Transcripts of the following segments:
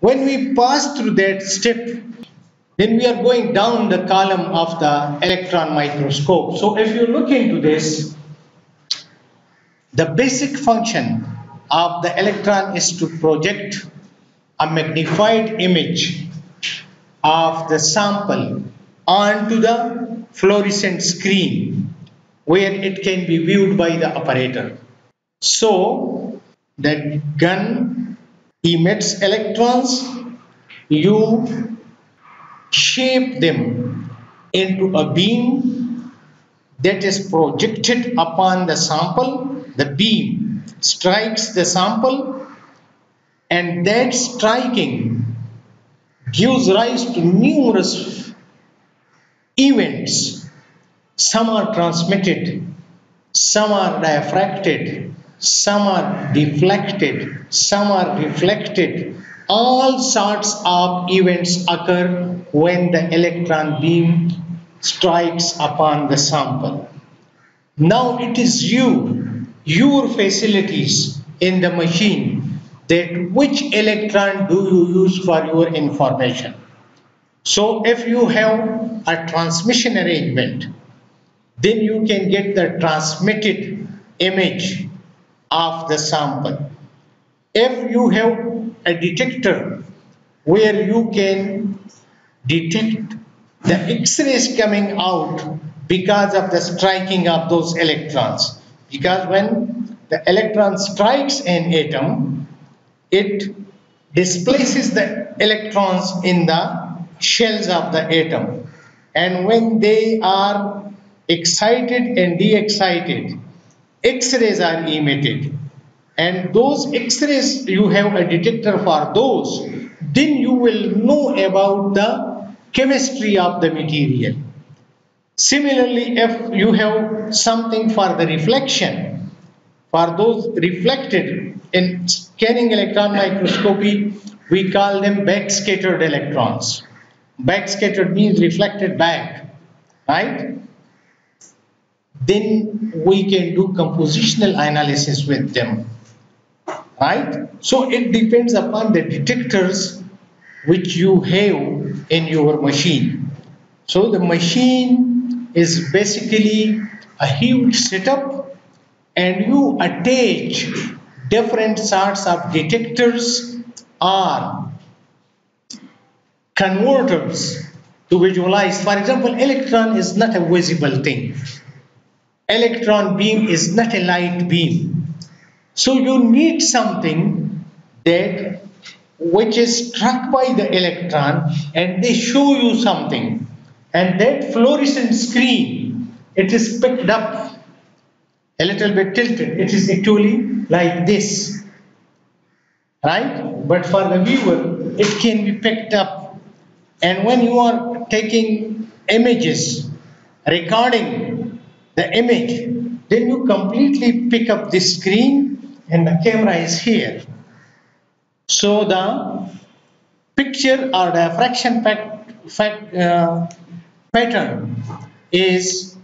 When we pass through that step, then we are going down the column of the electron microscope. So if you look into this, the basic function of the electron is to project a magnified image of the sample onto the fluorescent screen where it can be viewed by the operator. So the gun emits electrons, you shape them into a beam that is projected upon the sample. The beam strikes the sample and that striking gives rise to numerous events. Some are transmitted, some are diffracted, some are deflected, some are reflected. All sorts of events occur when the electron beam strikes upon the sample. Now it is you, your facilities in the machine that which electron do you use for your information. So if you have a transmission arrangement, then you can get the transmitted image of the sample. If you have a detector where you can detect the X-rays coming out because of the striking of those electrons. Because when the electron strikes an atom, it displaces the electrons in the shells of the atom. And when they are excited and de-excited, X-rays are emitted and those X-rays you have a detector for those then you will know about the chemistry of the material. Similarly if you have something for the reflection for those reflected in scanning electron microscopy we call them backscattered electrons. Backscattered means reflected back right then we can do compositional analysis with them right? So it depends upon the detectors which you have in your machine. So the machine is basically a huge setup and you attach different sorts of detectors or converters to visualize. For example electron is not a visible thing electron beam is not a light beam. So you need something that which is struck by the electron and they show you something. And that fluorescent screen it is picked up a little bit tilted. It is actually like this right? But for the viewer it can be picked up. And when you are taking images recording the image. Then you completely pick up the screen and the camera is here. So the picture or the diffraction fact, uh, pattern is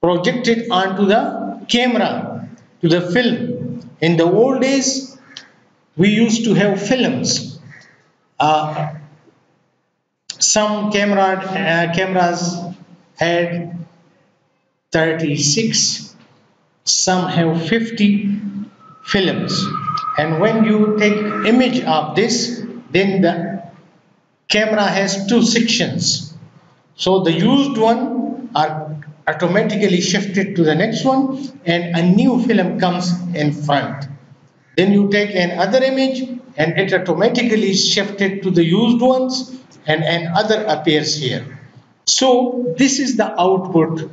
projected onto the camera to the film. In the old days we used to have films. Uh, some camera uh, cameras had 36 some have 50 films. And when you take image of this then the camera has two sections. So the used one are automatically shifted to the next one and a new film comes in front. Then you take another image and it automatically shifted to the used ones and another appears here. So this is the output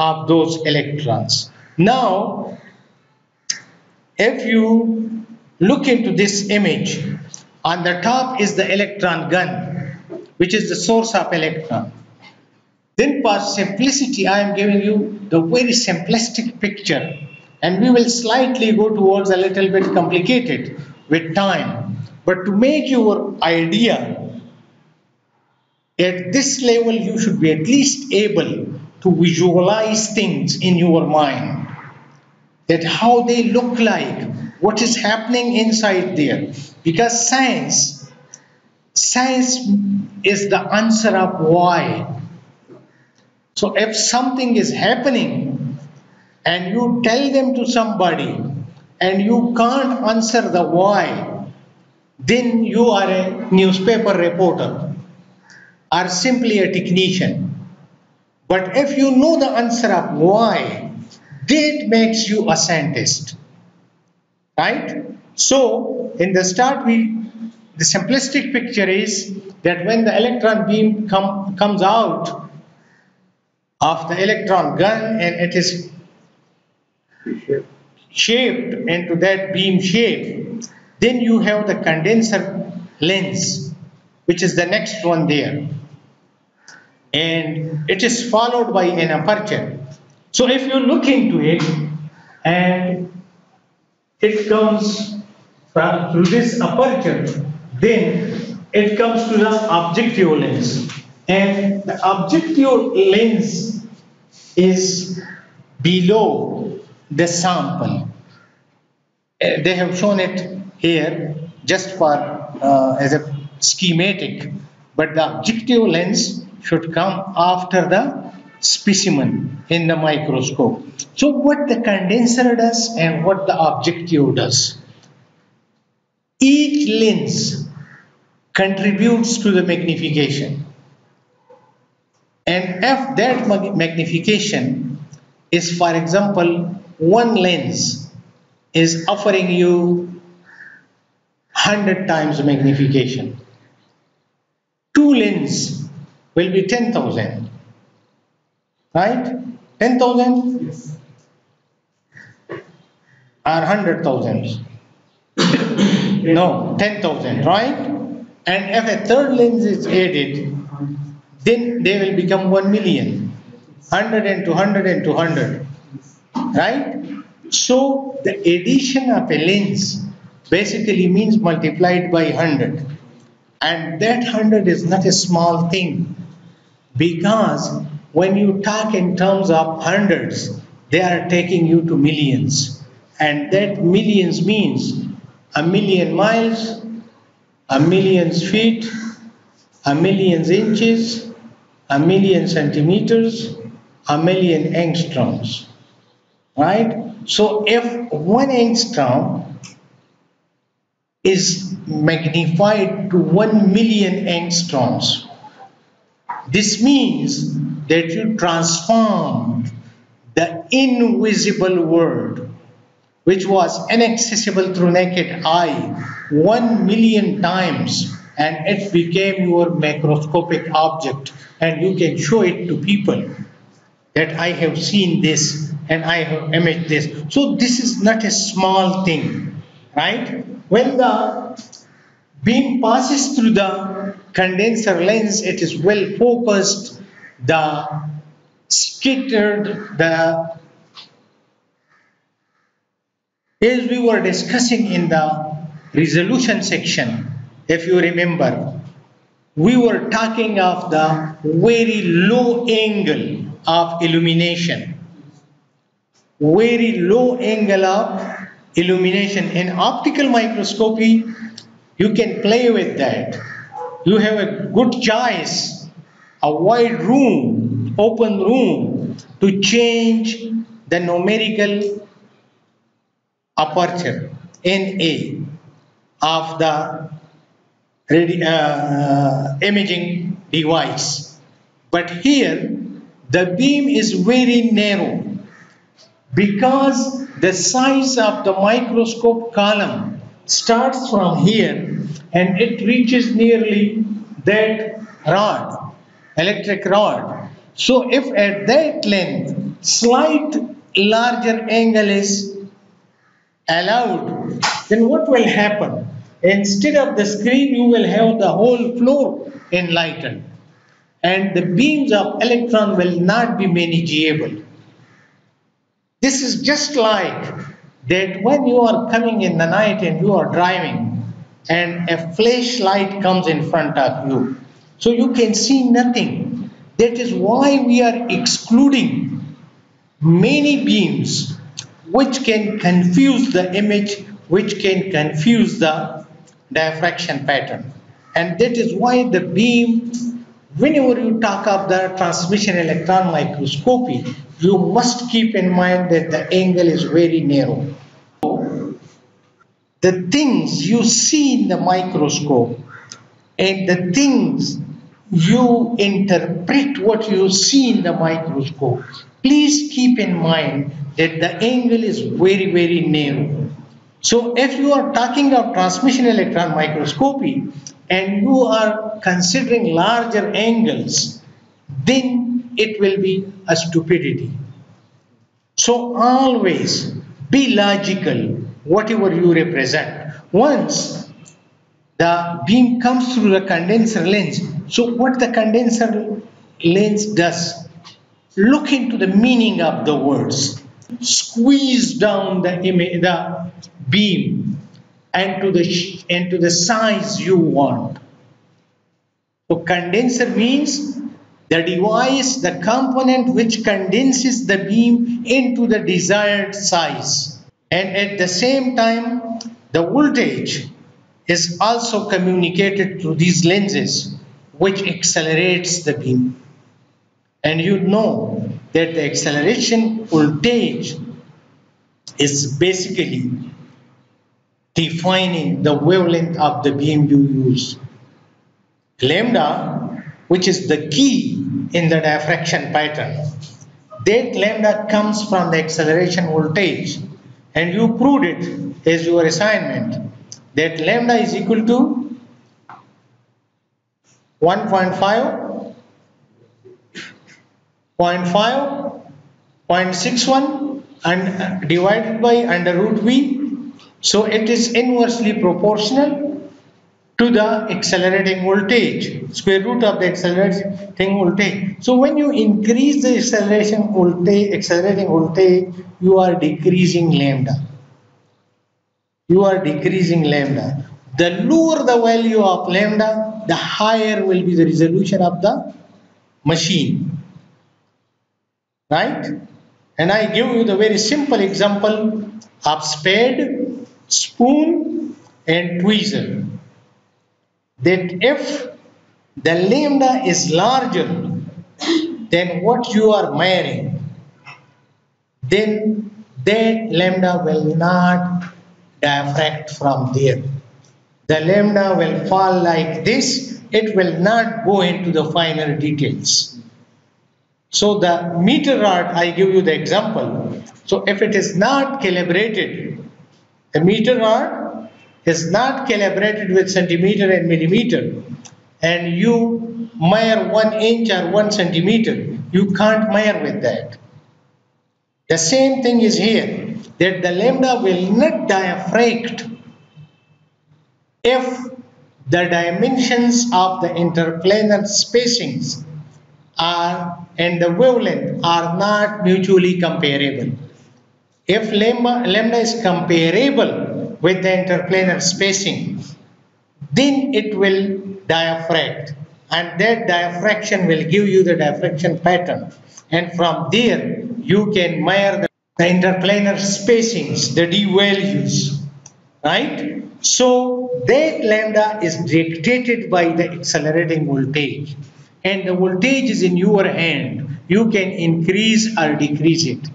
of those electrons. Now, if you look into this image, on the top is the electron gun, which is the source of electron. Then for simplicity, I am giving you the very simplistic picture and we will slightly go towards a little bit complicated with time. But to make your idea, at this level you should be at least able to visualize things in your mind that how they look like what is happening inside there. Because science, science is the answer of why. So if something is happening and you tell them to somebody and you can't answer the why, then you are a newspaper reporter or simply a technician. But if you know the answer of why, that makes you a scientist. Right? So, in the start, we the simplistic picture is that when the electron beam come, comes out of the electron gun and it is shaped into that beam shape, then you have the condenser lens, which is the next one there. And it is followed by an aperture. So if you look into it and it comes from, through this aperture, then it comes to the objective lens. And the objective lens is below the sample. Uh, they have shown it here just for uh, as a schematic, but the objective lens should come after the specimen in the microscope. So what the condenser does and what the objective does. Each lens contributes to the magnification. And if that magnification is, for example, one lens is offering you 100 times magnification. Two lens will be 10,000. Right? 10,000? Yes. Or 100,000? no, 10,000, right? And if a third lens is added, then they will become 1 million. 100 and 200 and 200. Right? So the addition of a lens basically means multiplied by 100. And that 100 is not a small thing because when you talk in terms of hundreds, they are taking you to millions. And that millions means a million miles, a million feet, a million inches, a million centimeters, a million angstroms. Right? So if one angstrom is magnified to 1 million angstroms. This means that you transformed the invisible world, which was inaccessible through naked eye, 1 million times and it became your macroscopic object and you can show it to people that I have seen this and I have imaged this. So this is not a small thing, right? When the beam passes through the condenser lens, it is well focused, the scattered, the as we were discussing in the resolution section, if you remember, we were talking of the very low angle of illumination. Very low angle of illumination. In optical microscopy, you can play with that. You have a good choice, a wide room, open room to change the numerical aperture NA of the uh, imaging device. But here, the beam is very narrow because the size of the microscope column starts from here and it reaches nearly that rod, electric rod. So if at that length slight larger angle is allowed, then what will happen? Instead of the screen, you will have the whole floor enlightened. And the beams of electron will not be manageable. This is just like that when you are coming in the night and you are driving and a flashlight comes in front of you. So you can see nothing. That is why we are excluding many beams which can confuse the image which can confuse the diffraction pattern. And that is why the beam, whenever you talk of the transmission electron microscopy, you must keep in mind that the angle is very narrow. The things you see in the microscope and the things you interpret what you see in the microscope, please keep in mind that the angle is very, very narrow. So if you are talking of transmission electron microscopy and you are considering larger angles, then it will be a stupidity. So always be logical, whatever you represent. Once the beam comes through the condenser lens, so what the condenser lens does, look into the meaning of the words. Squeeze down the, image, the beam and to the, and to the size you want. So condenser means the device, the component which condenses the beam into the desired size. And at the same time, the voltage is also communicated through these lenses, which accelerates the beam. And you know that the acceleration voltage is basically defining the wavelength of the beam you use. Lambda, which is the key in the diffraction pattern, that lambda comes from the acceleration voltage and you proved it as your assignment. That lambda is equal to 1.5 0.5 0.61 and divided by under root v. So it is inversely proportional to the accelerating voltage, square root of the accelerating voltage. So when you increase the acceleration voltage, accelerating voltage, you are decreasing lambda. You are decreasing lambda. The lower the value of lambda, the higher will be the resolution of the machine. Right? And I give you the very simple example of spade spoon and tweezer that if the lambda is larger than what you are measuring then that lambda will not diffract from there. The lambda will fall like this. It will not go into the finer details. So the meter rod i give you the example. So if it is not calibrated a meter rod is not calibrated with centimeter and millimeter and you measure one inch or one centimeter. You can't measure with that. The same thing is here that the lambda will not diffract if the dimensions of the interplanar spacings are and the wavelength are not mutually comparable. If lambda, lambda is comparable with the interplanar spacing, then it will diffract and that diffraction will give you the diffraction pattern and from there you can measure the interplanar spacings, the d values, right? So that lambda is dictated by the accelerating voltage and the voltage is in your hand. You can increase or decrease it.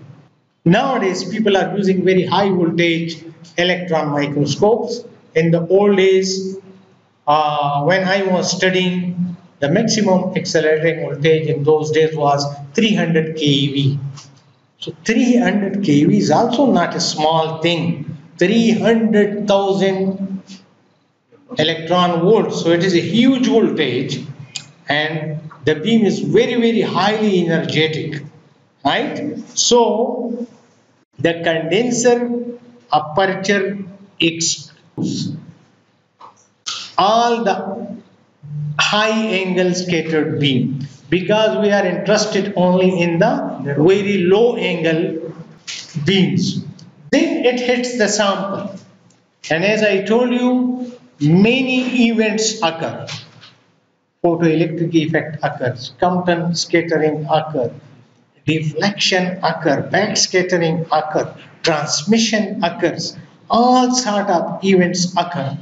Nowadays, people are using very high voltage electron microscopes. In the old days, uh, when I was studying, the maximum accelerating voltage in those days was 300 keV. So 300 keV is also not a small thing. 300,000 electron volts. So it is a huge voltage and the beam is very, very highly energetic. Right? So the condenser aperture excludes all the high angle scattered beam. Because we are interested only in the very low angle beams. Then it hits the sample. And as I told you many events occur. Photoelectric effect occurs, Compton scattering occurs deflection occur, backscattering occur, transmission occurs. all sort of events occur